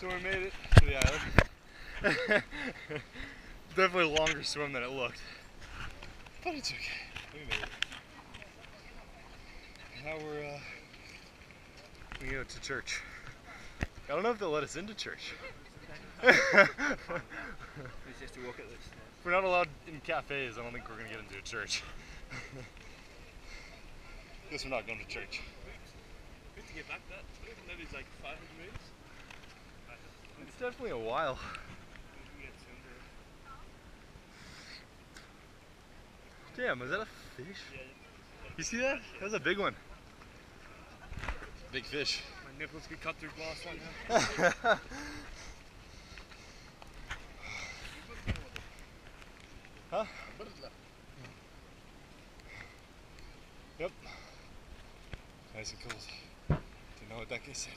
So we made it to the island. Definitely a longer swim than it looked. But it's okay. We made it. Now we're uh we go to church. I don't know if they'll let us into church. It's just to walk at this. we're not allowed in cafes. I don't think we're gonna get into a church. Guess we're not going to church. Good to get back that. Maybe it's like 500 meters. It's definitely a while. We get some Damn, was that a fish? You see that? That was a big one. Big fish. My nipples get cut through glass right now. huh? Yep. Nice and cold. Do you know what that guy said?